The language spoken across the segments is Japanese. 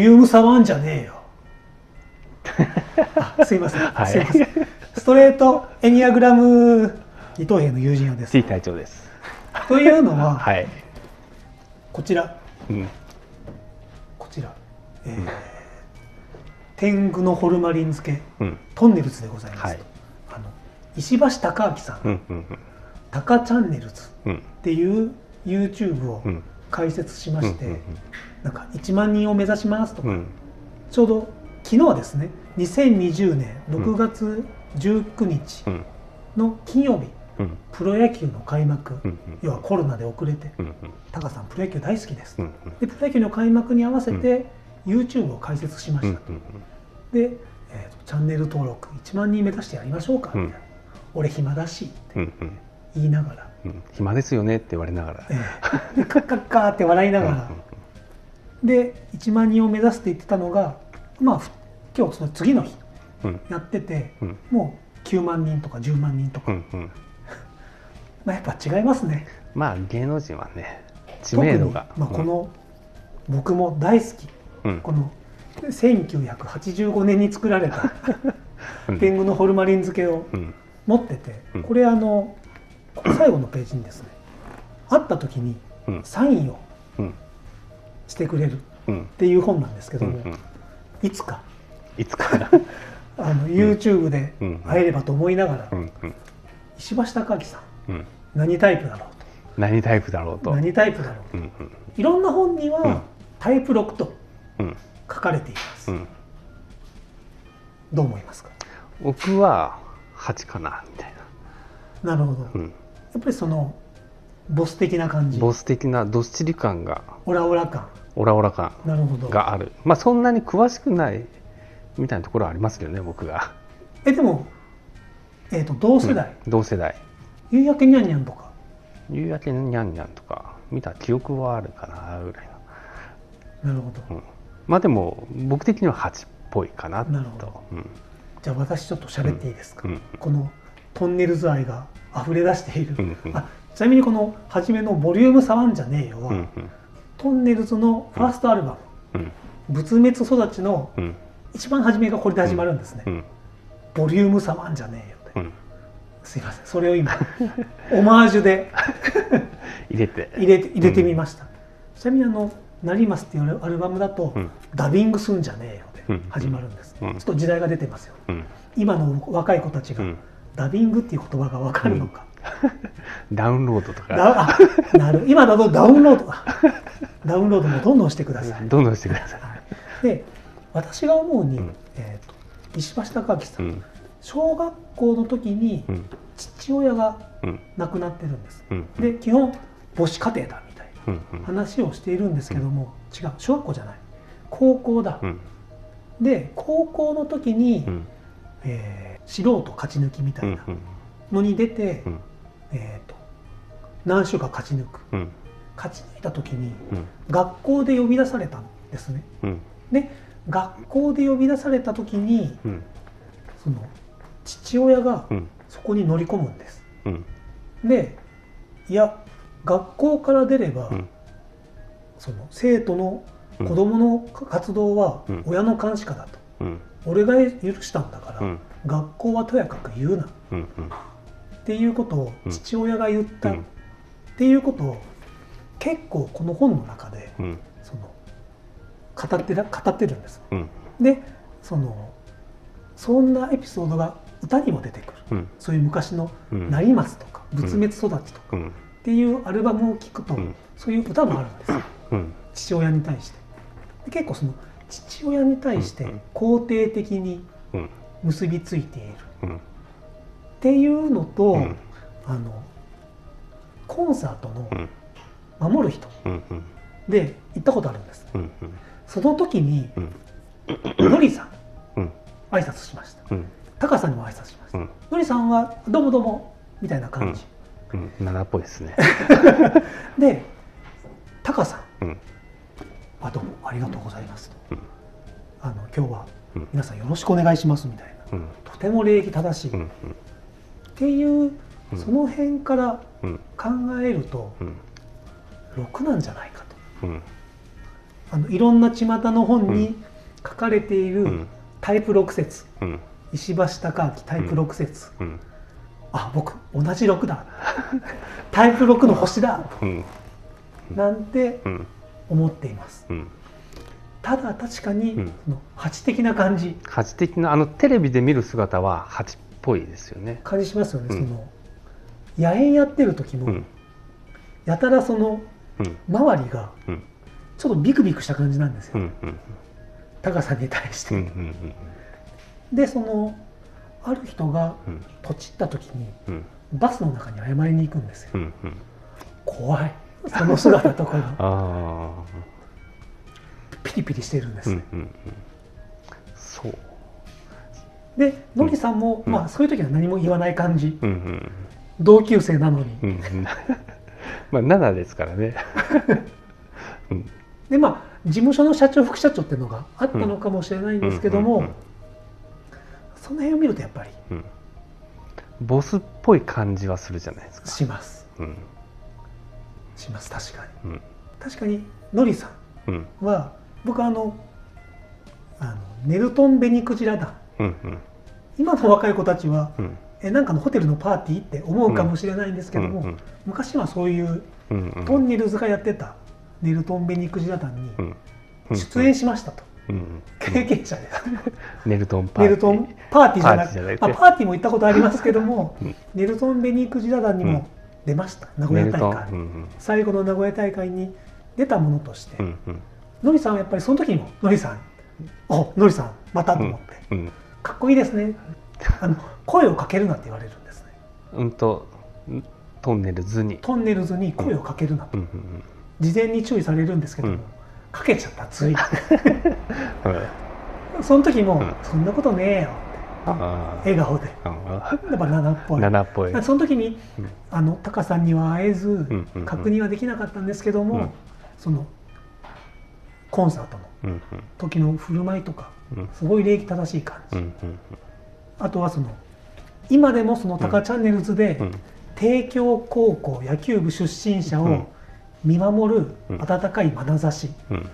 リューム差はんじゃねえよ。あすいません、はい。すいません。ストレートエニアグラム二等兵の友人はです隊長です。というのは、はい、こちら。うん、こちら、えー天狗のホルマリン漬け。うん。トンネルズでございます、はい。あの石橋貴明さん、うんうんタカチャンネルズっうん。ていう YouTube をうん開設しまして、うんなんか1万人を目指しますとか、うん。ちょうど昨日ですね2020年6月19日うん。の金曜日、うん。プロ野球の開幕、うん要はコロナで遅れてうんタカさんプロ野球大好きです、うんでプロ野球の開幕に合わせて YouTube を開設しました、うんうんで、えーとチャンネル登録1万人目指してやりましょうかみたいな、俺暇だしってうんうん。言いながら、うん暇ですよねって言われながら。えーでカッカッカーって笑いながら、で1万人を目指すって言ってたのがまあふ今日その次の日うん。やっててうん。もう9万人とか10万人とか、うんうん。まあ、やっぱ違いますね。まあ芸能人はね知名度が。まあ、この、僕も大好き。うん。この1985年に作られたうん。天狗のホルマリン漬けをうん。持っててうん。これあの最後のページにですね会った時にうん。サインをうん。してくれるっうん。ていう本なんですけども、いつか。いつか。あの YouTube でうん。会えればと思いながら、石橋貴明さんうん。何タイプだろう何タイプだろうと。と何タイプだろうと。いろんな本にうん。はタイプ6とうん。書かれています、うん。どう思いますか？僕は8かなみたいな。るほど、な、うん、やっぱりそのボス的な感じ。ボス的などっしり感がオラオラ感。オラオラ感なるほど。がある。まあそんなに詳しくないみたいなところはありますけどね僕が、えでも、えー、と同世代、うん同世代。夕焼けにゃんにゃんとか。夕焼けにゃんにゃんとか。見た記憶はあるかなぐらいなるほど、の、うん、まあでも僕的には8っぽいかなと。なるほど。うん。じゃあ私ちょっと喋っていいですか、うん。このトンネルズ愛が溢れ出している、うんうん。あちなみにこの初めの「ボリューム触んじゃねえよは」うんトンネルズのファーストアルバムうん「仏滅育ち」のうん。一番初めがこれで始まるんですね、うん。ボリューム触んじゃねえよすいません。それを今 オマージュで 入れて。入れて入れてみました、ちなみにあの「なります」っていうアルバムだと、うん。ダビングすんじゃねえよでうん。始まるんです、うん。ちょっと時代が出てますよ。うん。今の若い子たちが、うんダビングっていう言葉が分かるのか、ダウンロードとか。なる。今だとダウンロードだ。ダウンロードもどんどんしてください、どんどんしてください。はい。で私が思うに、うん。えー、と石橋貴明さん、うん。小学校の時にうん。父親がうん。亡くなってるんです、うん。で基本母子家庭だみたいなうん。うん。話をしているんですけども、違う小学校じゃない。高校だ、うん。で高校の時に、うん。えー素人勝ち抜きみたいなうんうん。のに出て、うん。えー、と何週か勝ち抜く。うん。勝ち抜いた時にうん。学校で呼び出されたんですね。うん。で学校で呼び出された時にうん。その父親がうん。そこに乗り込むんです。うん。でいや学校から出れば、うん。その生徒のうん。子供の活動はうん。親の監視下だと、うん。俺が許したんだから、うん学校はとやかく言うな。っうん。ていうことをうん。父親が言った。っうん。ていうことを結構この本の中でうん。その語ってら語ってるんです。うん。でそのそんなエピソードが歌にも出てくる。うん。そういう昔の「うん。なります」とか「仏滅育ち」とかうん。っていうアルバムを聴くと、うん。そういう歌もあるんです。ようん。父親に対して。で結構その父親に対してうん。肯定的にうん結びついている。っうん。ていうのと、うん。あのコンサートのうん「守る人。うんうん」で行ったことあるんです。うんその時にうん。のりさんうん。挨拶しました。うん。タカさんにも挨拶しました。うん。のりさんは「どうもどうも」みたいな感じ、うん。七っぽいですね。でタカさん。うん「あどうもありがとうございます」と。うん。あの今日はうん皆さんよろしくお願いします」みたいな。うん。とても礼儀正しい。っうん。ていううん。その辺からうん。考えるとうん。6なんじゃないかと。うん。あのいろんな巷の本に書かれているうん。タイプ6節うん。石橋貴明タイプ6節、うん。あ僕同じ6だ。タイプ6の星だ。うん。なんてうん。思っています。うんただ確かに、うん。その蜂的な感じ。蜂的なあのテレビで見る姿は蜂っぽいですよね。感じしますよね、うん。その野猿やってる時も、うん。やたらそのうん。周りがうん。ちょっとビクビクした感じなんですよ、うんうん高さに対して、うんうんでそのある人がうん。ポチった時にうん。バスの中に謝りに行くんですよ。うんうん。怖い。その姿とかが。あピリピリしてるんです、あうんうんうん。そう。でのりさんも、うん。まあ、そういう時は何も言わない感じ。うんうん。同級生なのに、うんうん。まあ7ですからね。うん。でまあ事務所の社長副社長っていうのがあったのかもしれないんですけども、うんうんその辺を見るとやっぱりうん。ボスっぽい感じはするじゃないですか。します。うん。します確かに。うん。確かにのりさうんん。は僕あのあのネルトン・ベニクジラ団うんうん。今の若い子たちはうん。えなんかのホテルのパーティーって思うかもしれないんですけども、うん昔はそういううんうん。トンネルズがやってたネルトン・ベニクジラ団にうん。うん出演しましたと、うんうん。経験者です、ネルトンパーティー。ネルトンパーティーじゃなくパーまあ、パーティーも行ったことありますけども、うん。ネルトン・ベニクジラ団にも出ました、名古屋大会、うん。最後の名古屋大会に出たものとして、うんうんのりさんはやっぱりその時にものりさんおのりさんまたと思って、うん。かっこいいですね。あの声をかけるなって言われるんですね。うんとトンネルズに。トンネルズに声をかけるなと、うん。うん。事前に注意されるんですけども、うん。かけちゃったつい。う んその時も、うんそんなことねえよって。あ笑顔で。やっぱ7っぽい。7っぽい。その時にうん。あのタカさんには会えず、ん。うん。確認はできなかったんですけども、うん。そのコンサートの時の振る舞いとかうん。すごい礼儀正しい感じ、あとはその今でもそのタカチャンネルズで、うん。帝京高校野球部出身者うん。を見守るうん。温かい眼差し、うん。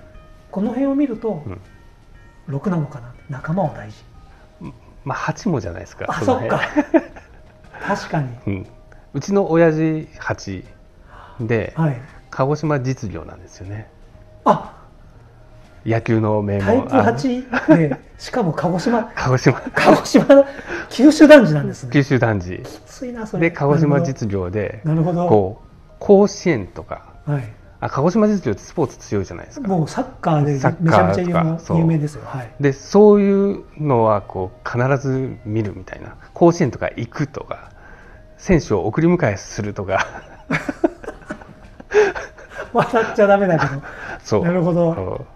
この辺を見ると、うん。6なのかな。仲間を大事。まあ8もじゃないですか。あそっか。確かに。うん。うちの親父8ではい。鹿児島実業なんですよね。あ野球の名タイプ門あの。8でしかも鹿児島。鹿児島。鹿児島の九州男児なんですね。九州男児。きついなそれ。で鹿児島実業でなるほど。こう甲子園とか。はい。あ鹿児島実業ってスポーツ強いじゃないですか。もうサッカーでめちゃめちゃ有名ですよ。はい。でそういうのはこう必ず見るみたいな。甲子園とか行くとか選手を送り迎えするとか。笑っちゃダメだけど。そう。なるほど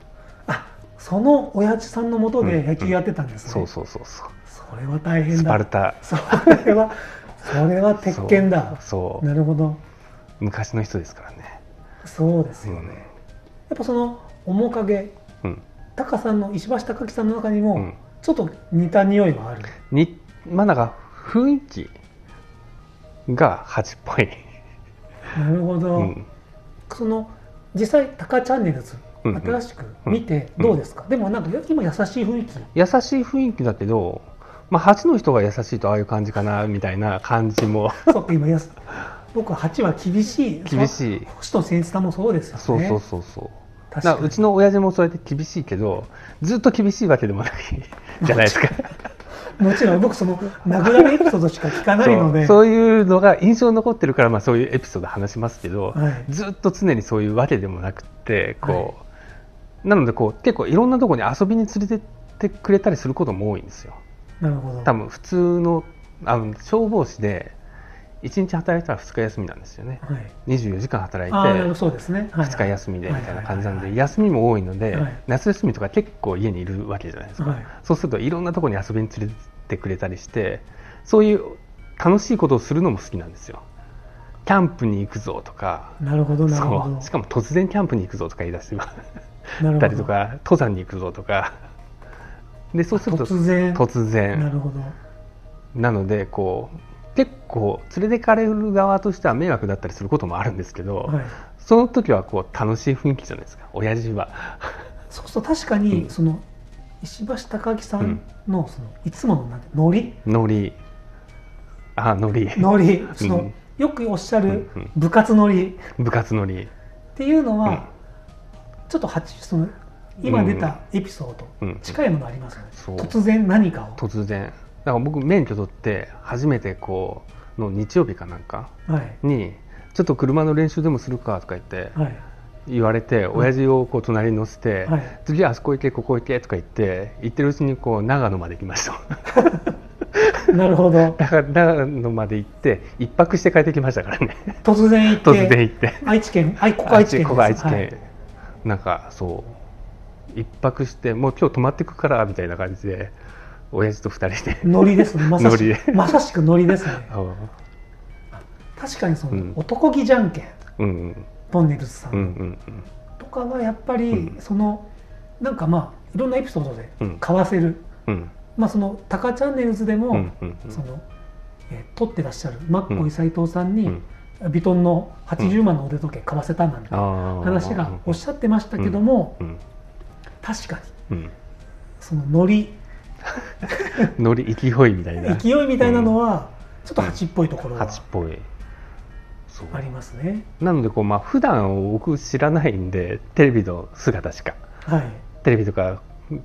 その親父さんのもとで野球やってたんですね、そうそうそうそう。それは大変スだパルタ。それはそれは鉄拳だ。そう。なるほど。昔の人ですからね。そうですよね、やっぱその面影うん。タカさんの石橋貴樹さんの中にも、うん。ちょっと似た匂いはある。にまあなんか雰囲気が8っぽい、なるほど、うん、その実際タカチャンネルズうんうん新しく見てどうですか、でもなんか今優しい雰囲気。優しい雰囲気だけど、まあ、8の人が優しいとああいう感じかなみたいな感じも。そうか今やす僕は8は厳しい。厳しい。星野先一さんもそうですよね。そうそうそうそう。確かうちの親父もそうやって厳しいけどずっと厳しいわけでもない。じゃないですか。もちろん。僕その殴られエピソードしか聞かないので。そうそういうのが印象に残ってるから、まあ、そういうエピソード話しますけど、はい。ずっと常にそういうわけでもなくってこう、なのでこう結構いろんなところに遊びに連れてってくれたりすることも多いんですよ。なるほど。多分普通のあの消防士で1日働いたら2日休みなんですよね。はい。24時間働いてああなるほどそうですね、はい。2日休みでみたいな感じなんで休みも多いので、はい。夏休みとか結構家にいるわけじゃないですか、はい。そうするといろんなところに遊びに連れてってくれたりしてそういう楽しいことをするのも好きなんですよ。キャンプに行くぞとか。なるほどなるほど。しかも突然キャンプに行くぞとか言い出してたりとか登山に行くぞとか。でそうすると突然。突な然るほど。なのでこう結構連れてかれる側としては迷惑だったりすることもあるんですけど、はい。その時はこう楽しい雰囲気じゃないですか。親父は。そうすると確かうん。にその石橋貴明さんのそのいつものなんてノリ。ノリ。あノリ。ノリ。そのうんよくおっしゃるうんうん。部活ノリ。部活ノリ。っていうのうん。はちょっとはちその今出たエピソードうん。近いものありますよね。そう。突然何かを。突然。だから僕免許取って初めてこうの日曜日かなんかはい。にちょっと車の練習でもするかとか言ってはい。言われて親父をこう隣に乗せて、はい。次はあそこ行けここ行けとか言って行ってるうちにこう長野まで行きました。なるほど。だから長野まで行って一泊して帰ってきましたからね。突然行って 突然行って。愛知県あここ愛知県です。ここ愛知県、はいなんかそう一泊してもう今日泊まってくからみたいな感じで親父と二人で。ノリですね。まさしくまさしくノリですね。あ確かにその、うん。男気じゃんけん。うんうん。トンネルズさん、うんうんとかはやっぱり、うん。そのなんかまあいろんなエピソードでうん。交わせる、うん。まあそのタカチャンネルズでも、うんうんうん。その、えー撮ってらっしゃるマッコイ斎藤さんに、うんビトンの80万の腕時計買わせたなんて話がおっしゃってましたけども、うん。確かに。うん。そのノリ。ノリ勢いみたいな。勢いみたいなのはちょっと8っぽいところは八っぽい。ありますね。なのでこうまあ普段僕知らないんでテレビの姿しか。はい。テレビとか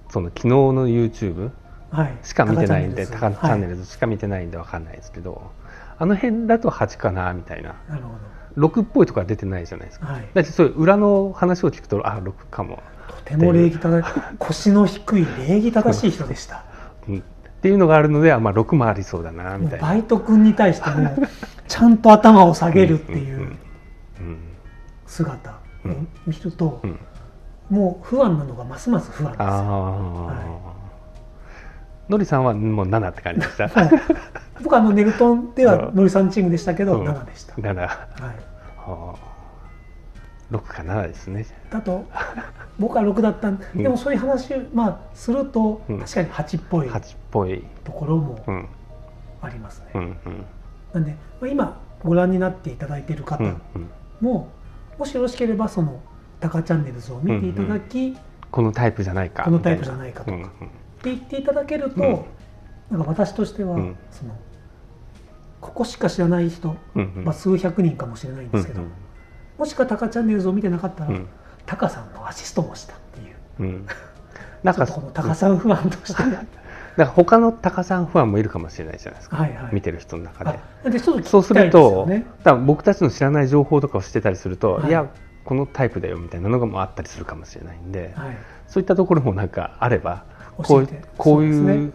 その昨日の YouTube はい、しか見てないんでタタカチャンネルしか見てないんでわかんないですけど、あの辺だと8かなみたいな。なるほ6っぽいとか出てないじゃないですか。ど、はい、だってそういう裏の話を聞くとあ6かも、とても礼儀正しい腰の低い礼儀正しい人でした。うん、っていうのがあるのであまあ6もありそうだなみたいな。バイト君に対してもちゃんと頭を下げるっていううん姿をうん。見るとうん。うんもう不安なのがますます不安ですよ。ああ、のりさんはもう7って感じでした。は い僕はあのネルトンではうん。ノリさんチームでしたけどうん。7でした。7はい、あー。6か7ですね。だと僕は6だったんでうん。でもそういう話をまあするとうん。確かに8っぽい8っぽい。ところもうん。ありますね。うんうん。なんでまあ今ご覧になっていただいている方うんうん。ももしよろしければそのタカチャンネルズを見ていただき、このタイプじゃないか。このタイプじゃないかとか。うんうんって言っていただけると、うん。なんか私としては、うん。そのここしか知らない人、まあ、数百人かもしれないんですけど、うんもしくはタカチャンネルズを見てなかったら、うん。タカさんのアシストもしたっていう。うん。なんかこのタカさん不安として、だから他のタカさんファンもいるかもしれないじゃないですか、はいはい。見てる人の中で。あでちょっとそうするとよねだから僕たちの知らない情報とかを知ってたりすると、はい。い、やこのタイプだよみたいなのがもうあったりするかもしれないんで、はい、そういったところもなんかあれば教えて。こういう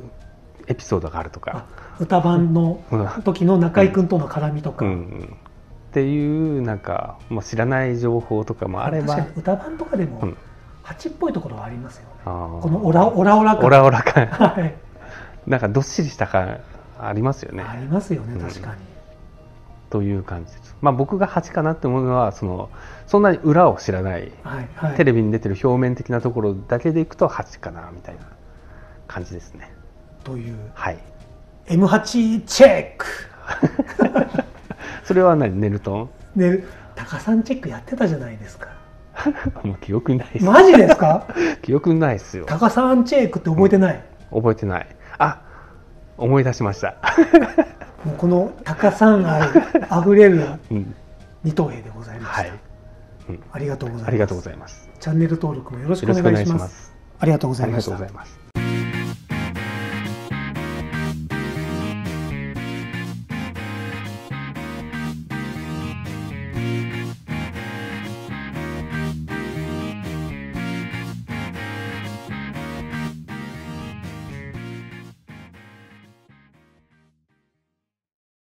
エピソードがあるとあか、歌番のうん。時の中居君との絡みとか、うんうん。っていうなんかもう知らない情報とかもあれば。歌番とかでもうん。8っぽいところはありますよね、このオラオラオラ感。オラオラ感。はい、なんかどっしりした感ありますよね。ありますよねうん。確かに、という感じです。まあ僕が8かなって思うのはそのそんなに裏を知らない。はいはい、テレビに出てる表面的なところだけでいくと8かなみたいな感じですね。という。はい。M8 チェック。それは何？ネルトン？ねタカさんチェックやってたじゃないですか。もう記憶にないです。マジですか？記憶にないですよ。タカさんチェックって覚えてない、覚えてない。あ思い出しました、もうこのタカさん愛あふれるうん、二等兵でございました、はい、うん、ありがとうございます。ありがとうございます。チャンネル登録もよろしくお願いします。す。ありがとうござありがいました。とうございます